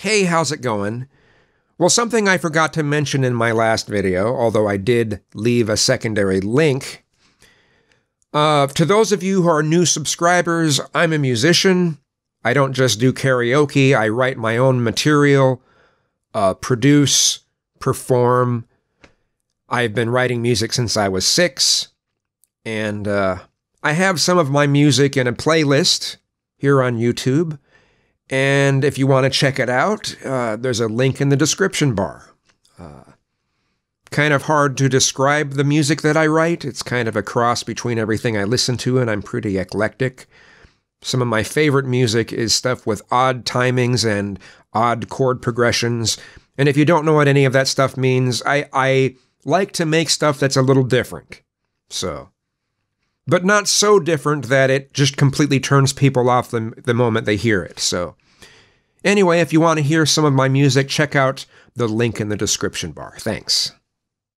Hey, how's it going? Well, something I forgot to mention in my last video, although I did leave a secondary link. Uh, to those of you who are new subscribers, I'm a musician. I don't just do karaoke, I write my own material, uh, produce, perform. I've been writing music since I was six, and uh, I have some of my music in a playlist here on YouTube. And if you want to check it out, uh, there's a link in the description bar. Uh, kind of hard to describe the music that I write. It's kind of a cross between everything I listen to, and I'm pretty eclectic. Some of my favorite music is stuff with odd timings and odd chord progressions. And if you don't know what any of that stuff means, I, I like to make stuff that's a little different. So, but not so different that it just completely turns people off the, the moment they hear it. So, Anyway, if you want to hear some of my music, check out the link in the description bar. Thanks.